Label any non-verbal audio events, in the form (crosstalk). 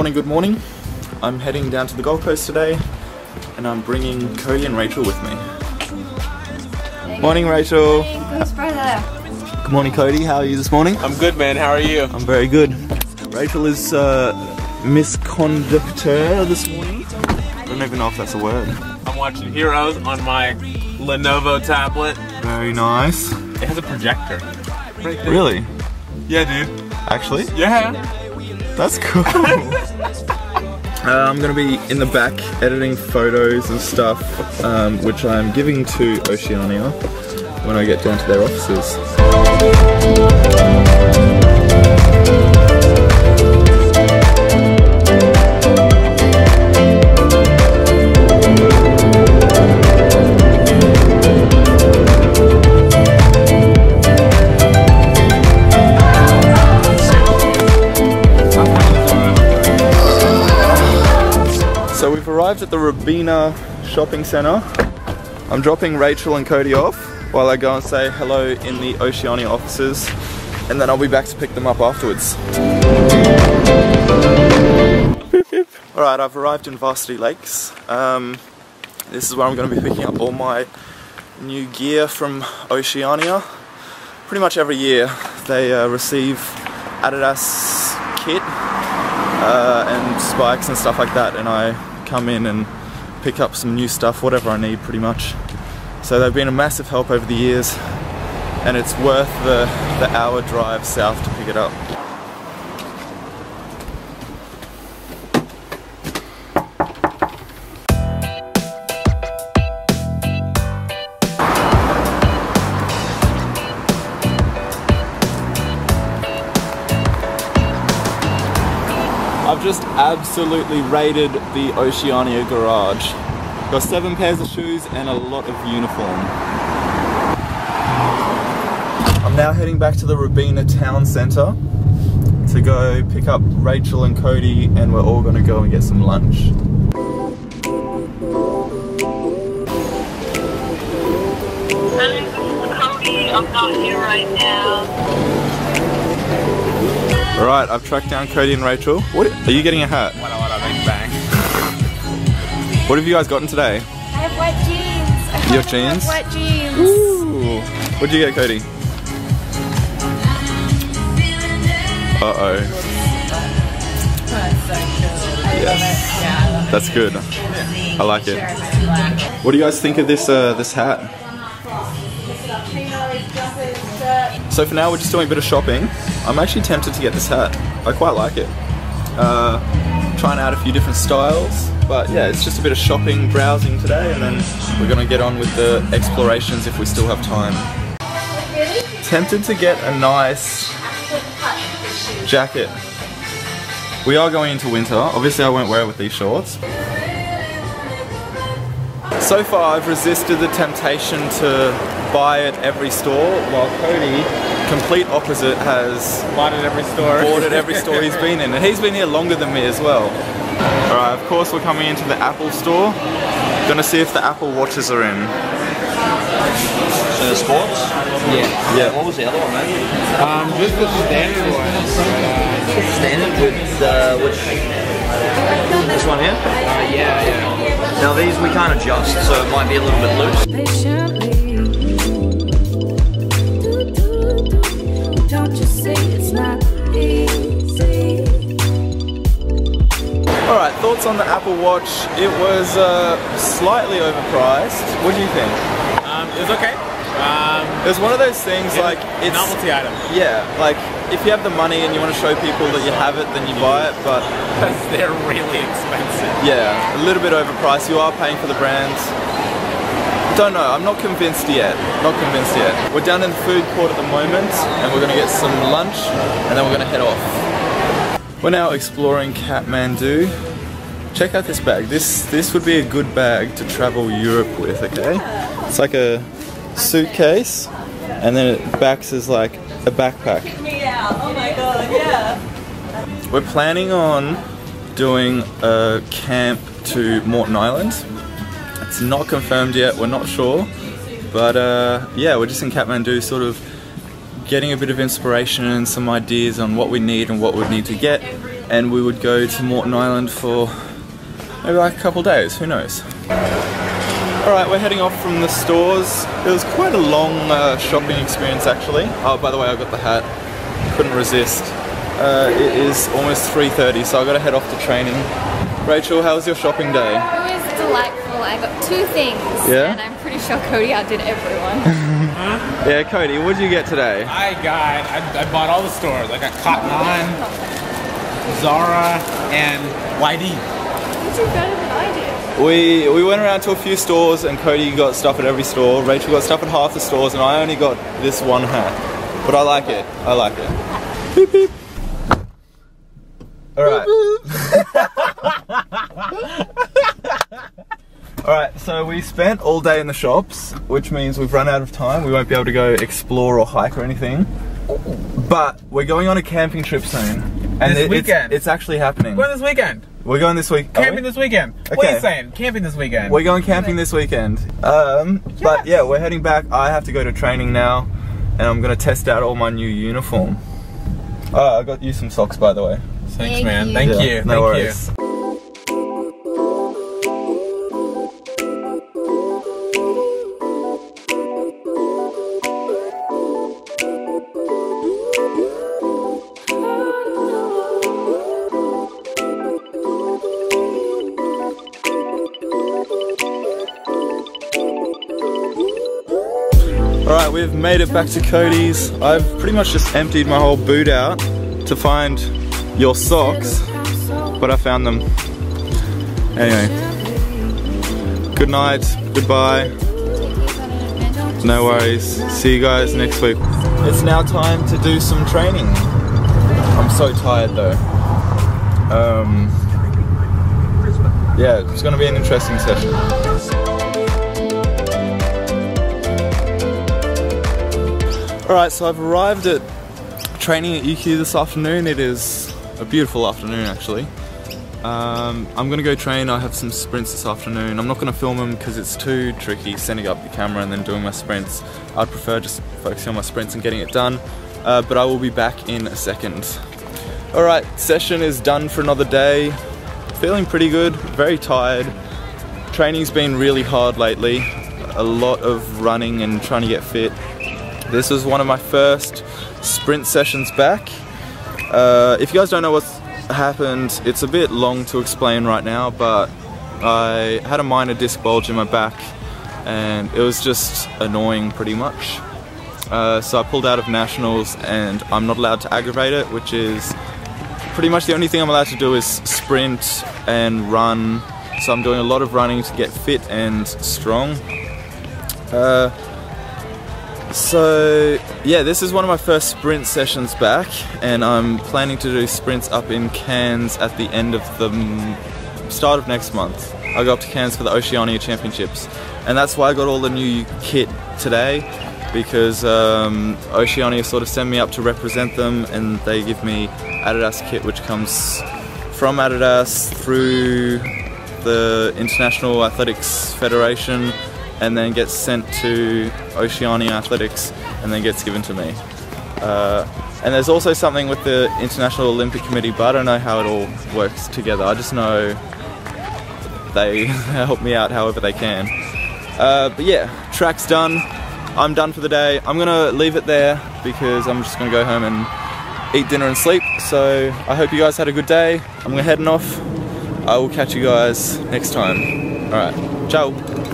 morning, good morning. I'm heading down to the Gold Coast today and I'm bringing Kodi and Rachel with me. Morning, Rachel. Ghost brother. Good morning, Kodi. How are you this morning? I'm good, man. How are you? I'm very good. Rachel is uh, misconductor this morning. I don't even know if that's a word. I'm watching Heroes on my Lenovo tablet. Very nice. It has a projector. Right. Really? Yeah, dude. Actually? Yeah. That's cool. (laughs) Uh, I'm gonna be in the back editing photos and stuff, um, which I'm giving to Oceania when I get down to their offices. Arrived at the Robina shopping centre. I'm dropping Rachel and Kodi off while I go and say hello in the Oceania offices and then I'll be back to pick them up afterwards. Alright, I've arrived in Varsity Lakes. Um, this is where I'm going to be picking up all my new gear from Oceania. Pretty much every year they uh, receive Adidas kit uh, and spikes and stuff like that and I come in and pick up some new stuff, whatever I need pretty much. So they've been a massive help over the years and it's worth the, the hour drive south to pick it up. I've just absolutely raided the Oceania garage. Got seven pairs of shoes and a lot of uniform. I'm now heading back to the Robina Town Centre to go pick up Rachel and Kodi and we're all gonna go and get some lunch. I'm not here right now. Alright, I've tracked down Kodi and Rachel. What are you getting a hat? What what bang bang. (laughs) What have you guys gotten today? I have white jeans. I Your have jeans? White jeans. Ooh. What'd you get, Kodi? Uh oh. Yes. That's good. I like it. What do you guys think of this uh, this hat? So for now, we're just doing a bit of shopping. I'm actually tempted to get this hat. I quite like it. Uh, trying out a few different styles, but yeah, it's just a bit of shopping, browsing today, and then we're gonna get on with the explorations if we still have time. Tempted to get a nice jacket. We are going into winter. Obviously, I won't wear it with these shorts. So far, I've resisted the temptation to buy at every store, while Kodi, complete opposite, has Bought at every store. bought at every (laughs) store he's been in, and he's been here longer than me as well. Alright, of course, we're coming into the Apple store. Gonna see if the Apple watches are in. Uh, sports? Yeah. Yeah. What was the other one, mate? Um, just the standard ones. Standard with uh, which? This one here? Uh, yeah, yeah. Now these we can't adjust, so it might be a little bit loose. Alright, thoughts on the Apple Watch. It was uh, slightly overpriced. What do you think? Um, it was okay. Um, It was one of those things like it's novelty item. Yeah, like if you have the money and you want to show people that you have it, then you buy it. But Because (laughs) they're really expensive. yeah, a little bit overpriced. You are paying for the brands. Don't know. I'm not convinced yet. Not convinced yet. We're down in the food court at the moment, and we're gonna get some lunch, and then we're gonna head off. We're now exploring Kathmandu. Check out this bag. This this would be a good bag to travel Europe with. Okay, it's like a suitcase, and then it backs as like a backpack. Oh my god, yeah. We're planning on doing a camp to Moreton Island. It's not confirmed yet, we're not sure. But uh, yeah, we're just in Kathmandu sort of getting a bit of inspiration and some ideas on what we need and what we need to get and we would go to Moreton Island for maybe like a couple days, who knows. Alright, we're heading off from the stores. It was quite a long uh, shopping experience actually. Oh, by the way, I got the hat. Couldn't resist. Uh, it is almost 3.30, so I gotta head off to training. Rachel, how was your shopping day? It was delightful. I got two things. Yeah? And I'm pretty sure Kodi outdid everyone. (laughs) Yeah, Kodi, what did you get today? I got, I, I bought all the stores. I got Cotton On, Zara, and YD. you did better than I did. We we went around to a few stores and Kodi got stuff at every store. Rachel got stuff at half the stores and I only got this one hat. But I like it. I like it. Beep beep. Alright. (laughs) Alright, so we spent all day in the shops, which means we've run out of time. We won't be able to go explore or hike or anything. But we're going on a camping trip soon. And This it- it's- weekend? It's, actually happening. Going this weekend. We're going this week. are we? Camping this weekend. What Okay. are you saying? Camping this weekend. We're going camping this weekend. Um, but yeah, we're heading back. I have to go to training now, and I'm gonna test out all my new uniform. Oh, I got you some socks, by the way. Thanks, Thank man. you. Thank Yeah, you. No Thank worries. Alright, we've made it back to Kodi's. I've pretty much just emptied my whole boot out to find your socks, but I found them. Anyway, good night, goodbye, no worries. See you guys next week. It's now time to do some training. I'm so tired though. Um, yeah, it's gonna be an interesting session. Alright, so I've arrived at training at UQ this afternoon. It is a beautiful afternoon actually. Um, I'm gonna go train. I have some sprints this afternoon. I'm not gonna film them because it's too tricky setting up the camera and then doing my sprints. I'd prefer just focusing on my sprints and getting it done. Uh, but I will be back in a second. Alright, session is done for another day. Feeling pretty good, very tired. Training's been really hard lately. A lot of running and trying to get fit. This was one of my first sprint sessions back. Uh, if you guys don't know what's happened, it's a bit long to explain right now, but I had a minor disc bulge in my back and it was just annoying pretty much. Uh, so I pulled out of nationals and I'm not allowed to aggravate it, which is pretty much the only thing I'm allowed to do is sprint and run. So I'm doing a lot of running to get fit and strong. Uh, so yeah, this is one of my first sprint sessions back, and I'm planning to do sprints up in Cairns at the end of the start of next month. I go up to Cairns for the Oceania Championships, and that's why I got all the new kit today because um, Oceania sort of send me up to represent them, and they give me Adidas kit, which comes from Adidas through the International Athletics Federation and then gets sent to Oceania Athletics and then gets given to me. Uh, and there's also something with the International Olympic Committee, but I don't know how it all works together. I just know they (laughs) help me out however they can. Uh, but yeah, track's done. I'm done for the day. I'm gonna leave it there because I'm just gonna go home and eat dinner and sleep. So I hope you guys had a good day. I'm gonna heading off. I will catch you guys next time. Alright, ciao.